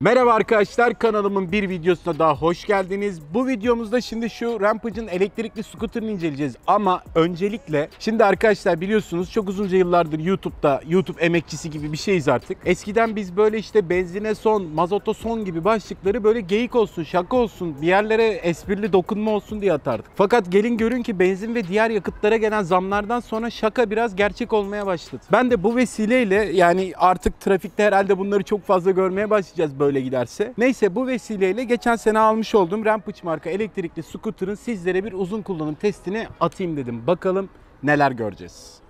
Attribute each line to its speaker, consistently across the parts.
Speaker 1: Merhaba arkadaşlar kanalımın bir videosuna daha hoş geldiniz. Bu videomuzda şimdi şu Rampage'ın elektrikli scooter'ını inceleyeceğiz. Ama öncelikle şimdi arkadaşlar biliyorsunuz çok uzunca yıllardır YouTube'da YouTube emekçisi gibi bir şeyiz artık. Eskiden biz böyle işte benzine son, mazota son gibi başlıkları böyle geyik olsun, şaka olsun, bir yerlere esprili dokunma olsun diye atardık. Fakat gelin görün ki benzin ve diğer yakıtlara gelen zamlardan sonra şaka biraz gerçek olmaya başladı. Ben de bu vesileyle yani artık trafikte herhalde bunları çok fazla görmeye başlayacağız böyle giderse. Neyse bu vesileyle geçen sene almış olduğum Rampage marka elektrikli scooter'ın sizlere bir uzun kullanım testini atayım dedim. Bakalım neler göreceğiz.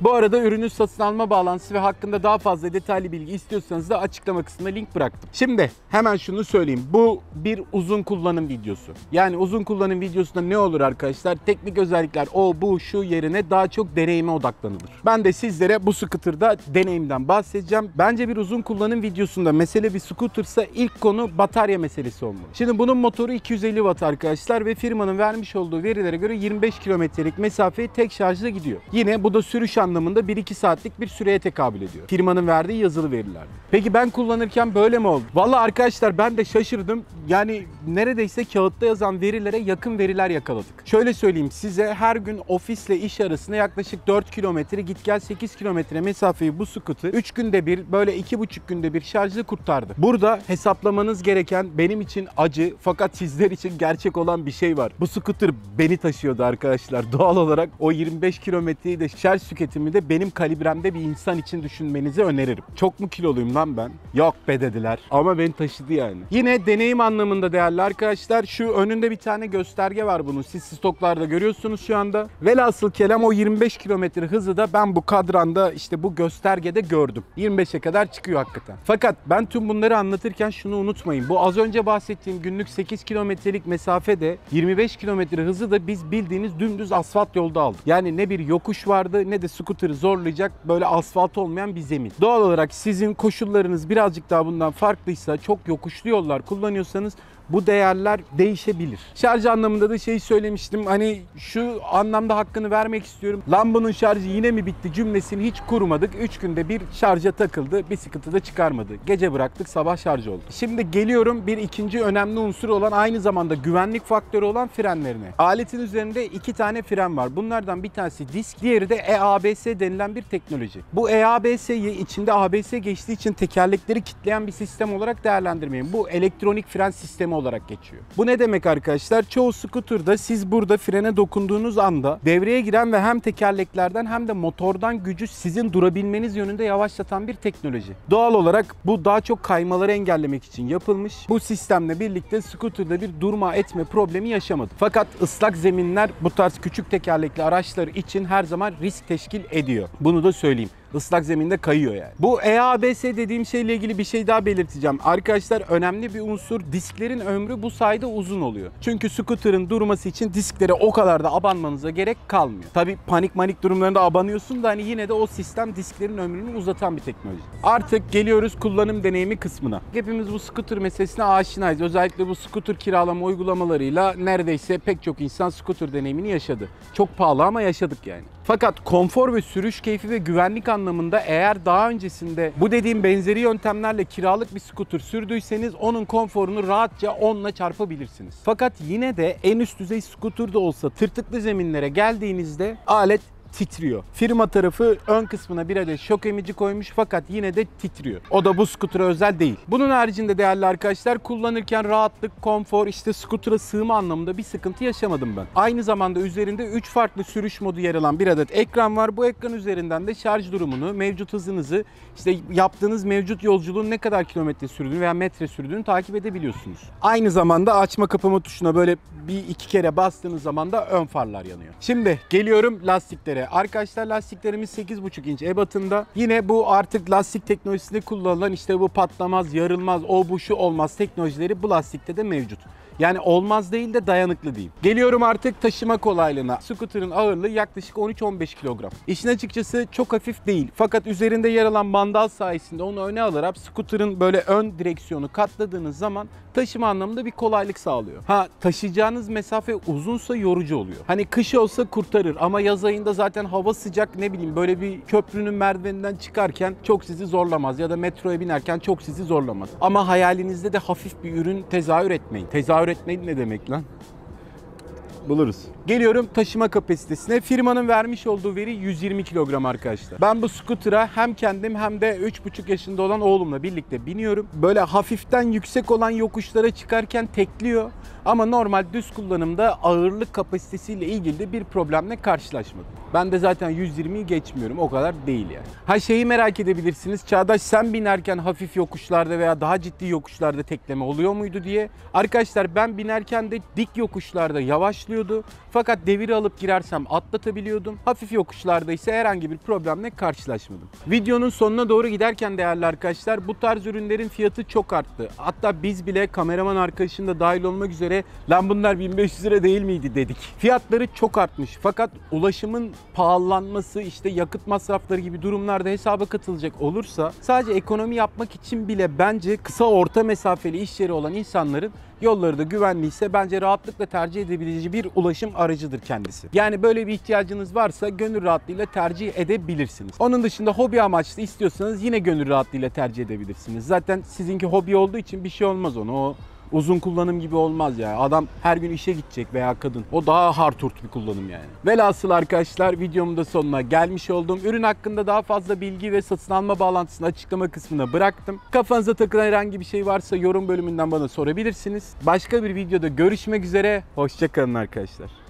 Speaker 1: Bu arada ürünün satın alma bağlantısı ve hakkında daha fazla detaylı bilgi istiyorsanız da açıklama kısmına link bıraktım. Şimdi hemen şunu söyleyeyim. Bu bir uzun kullanım videosu. Yani uzun kullanım videosunda ne olur arkadaşlar? Teknik özellikler o bu şu yerine daha çok deneyime odaklanılır. Ben de sizlere bu scooter'da deneyimden bahsedeceğim. Bence bir uzun kullanım videosunda mesele bir scooter'sa ilk konu batarya meselesi olmalı. Şimdi bunun motoru 250 watt arkadaşlar ve firmanın vermiş olduğu verilere göre 25 kilometrelik mesafeyi tek şarjla gidiyor. Yine bu da sürüş anlamında 1-2 saatlik bir süreye tekabül ediyor. Firmanın verdiği yazılı verilerde. Peki ben kullanırken böyle mi oldu? Valla arkadaşlar ben de şaşırdım. Yani neredeyse kağıtta yazan verilere yakın veriler yakaladık. Şöyle söyleyeyim size her gün ofisle iş arasında yaklaşık 4 kilometre git gel 8 kilometre mesafeyi bu scooter 3 günde bir böyle 2,5 günde bir şarjlı kurtardı. Burada hesaplamanız gereken benim için acı fakat sizler için gerçek olan bir şey var. Bu scooter beni taşıyordu arkadaşlar. Doğal olarak o 25 kilometreyi de şarj tüketimi de benim kalibremde bir insan için düşünmenizi öneririm. Çok mu kiloluyum lan ben? Yok be dediler. Ama beni taşıdı yani. Yine deneyim anlamında değerli arkadaşlar şu önünde bir tane gösterge var bunun. Siz stoklarda görüyorsunuz şu anda. Velhasıl kelam o 25 kilometre hızı da ben bu kadranda işte bu göstergede gördüm. 25'e kadar çıkıyor hakikaten. Fakat ben tüm bunları anlatırken şunu unutmayın. Bu az önce bahsettiğim günlük 8 kilometrelik mesafede 25 kilometre hızı da biz bildiğiniz dümdüz asfalt yolda aldık. Yani ne bir yokuş vardı ne de scooter'ı zorlayacak böyle asfalt olmayan bir zemin. Doğal olarak sizin koşullarınız birazcık daha bundan farklıysa çok yokuşlu yollar kullanıyorsanız bu değerler değişebilir. Şarj anlamında da şey söylemiştim. Hani şu anlamda hakkını vermek istiyorum. Lan bunun şarjı yine mi bitti cümlesini hiç kurmadık. 3 günde bir şarja takıldı. Bir sıkıntı da çıkarmadı. Gece bıraktık sabah şarj oldu. Şimdi geliyorum bir ikinci önemli unsur olan aynı zamanda güvenlik faktörü olan frenlerine. Aletin üzerinde iki tane fren var. Bunlardan bir tanesi disk, diğeri de EABS denilen bir teknoloji. Bu EABS'yi içinde ABS geçtiği için tekerlekleri kitleyen bir sistem olarak değerlendirmeyin. Bu elektronik fren sistemi olarak geçiyor. Bu ne demek arkadaşlar? Çoğu scooter'da siz burada frene dokunduğunuz anda devreye giren ve hem tekerleklerden hem de motordan gücü sizin durabilmeniz yönünde yavaşlatan bir teknoloji. Doğal olarak bu daha çok kaymaları engellemek için yapılmış. Bu sistemle birlikte scooter'da bir durma etme problemi yaşamadı. Fakat ıslak zeminler bu tarz küçük tekerlekli araçlar için her zaman risk teşkil ediyor. Bunu da söyleyeyim ıslak zeminde kayıyor yani. Bu EABS dediğim şeyle ilgili bir şey daha belirteceğim. Arkadaşlar önemli bir unsur disklerin ömrü bu sayede uzun oluyor. Çünkü scooter'ın durması için disklere o kadar da abanmanıza gerek kalmıyor. Tabi panik manik durumlarında abanıyorsun da hani yine de o sistem disklerin ömrünü uzatan bir teknoloji. Artık geliyoruz kullanım deneyimi kısmına. Hepimiz bu scooter meselesine aşinayız. Özellikle bu scooter kiralama uygulamalarıyla neredeyse pek çok insan scooter deneyimini yaşadı. Çok pahalı ama yaşadık yani. Fakat konfor ve sürüş keyfi ve güvenlik anlamında eğer daha öncesinde bu dediğim benzeri yöntemlerle kiralık bir scooter sürdüyseniz onun konforunu rahatça 10 ile çarpabilirsiniz. Fakat yine de en üst düzey scooter da olsa tırtıklı zeminlere geldiğinizde alet titriyor. Firma tarafı ön kısmına bir adet şok emici koymuş fakat yine de titriyor. O da bu skutura özel değil. Bunun haricinde değerli arkadaşlar kullanırken rahatlık, konfor, işte skutura sığma anlamında bir sıkıntı yaşamadım ben. Aynı zamanda üzerinde 3 farklı sürüş modu yer alan bir adet ekran var. Bu ekran üzerinden de şarj durumunu, mevcut hızınızı, işte yaptığınız mevcut yolculuğun ne kadar kilometre sürdüğünü veya metre sürdüğünü takip edebiliyorsunuz. Aynı zamanda açma kapama tuşuna böyle bir iki kere bastığınız zaman da ön farlar yanıyor. Şimdi geliyorum lastiklere. Arkadaşlar lastiklerimiz 8,5 inç ebatında. Yine bu artık lastik teknolojisinde kullanılan işte bu patlamaz, yarılmaz, o bu şu olmaz teknolojileri bu lastikte de mevcut. Yani olmaz değil de dayanıklı diyeyim. Geliyorum artık taşıma kolaylığına. Scooter'ın ağırlığı yaklaşık 13-15 kilogram. İşin açıkçası çok hafif değil. Fakat üzerinde yer alan mandal sayesinde onu öne alarak scooter'ın böyle ön direksiyonu katladığınız zaman taşıma anlamında bir kolaylık sağlıyor. Ha taşıyacağınız mesafe uzunsa yorucu oluyor. Hani kış olsa kurtarır ama yaz ayında zaten hava sıcak ne bileyim böyle bir köprünün merdiveninden çıkarken çok sizi zorlamaz ya da metroya binerken çok sizi zorlamaz. Ama hayalinizde de hafif bir ürün tezahür etmeyin. Tezahür etmeyin ne demek lan? Buluruz. Geliyorum taşıma kapasitesine. Firmanın vermiş olduğu veri 120 kilogram arkadaşlar. Ben bu scooter'a hem kendim hem de 3,5 yaşında olan oğlumla birlikte biniyorum. Böyle hafiften yüksek olan yokuşlara çıkarken tekliyor. Ama normal düz kullanımda ağırlık kapasitesiyle ilgili de bir problemle karşılaşmadım. Ben de zaten 120'yi geçmiyorum. O kadar değil yani. Ha şeyi merak edebilirsiniz. Çağdaş sen binerken hafif yokuşlarda veya daha ciddi yokuşlarda tekleme oluyor muydu diye. Arkadaşlar ben binerken de dik yokuşlarda yavaşlıyordu. Fakat deviri alıp girersem atlatabiliyordum. Hafif yokuşlarda ise herhangi bir problemle karşılaşmadım. Videonun sonuna doğru giderken değerli arkadaşlar bu tarz ürünlerin fiyatı çok arttı. Hatta biz bile kameraman arkadaşım da dahil olmak üzere lan bunlar 1500 lira değil miydi dedik. Fiyatları çok artmış fakat ulaşımın pahalanması işte yakıt masrafları gibi durumlarda hesaba katılacak olursa sadece ekonomi yapmak için bile bence kısa orta mesafeli iş yeri olan insanların yolları da güvenliyse bence rahatlıkla tercih edebileceği bir ulaşım aracıdır kendisi. Yani böyle bir ihtiyacınız varsa gönül rahatlığıyla tercih edebilirsiniz. Onun dışında hobi amaçlı istiyorsanız yine gönül rahatlığıyla tercih edebilirsiniz. Zaten sizinki hobi olduğu için bir şey olmaz ona. O uzun kullanım gibi olmaz yani. Adam her gün işe gidecek veya kadın. O daha hardturt bir kullanım yani. Velhasıl arkadaşlar videomun da sonuna gelmiş oldum. Ürün hakkında daha fazla bilgi ve satın alma bağlantısını açıklama kısmına bıraktım. Kafanıza takılan herhangi bir şey varsa yorum bölümünden bana sorabilirsiniz. Başka bir videoda görüşmek üzere. Hoşçakalın arkadaşlar.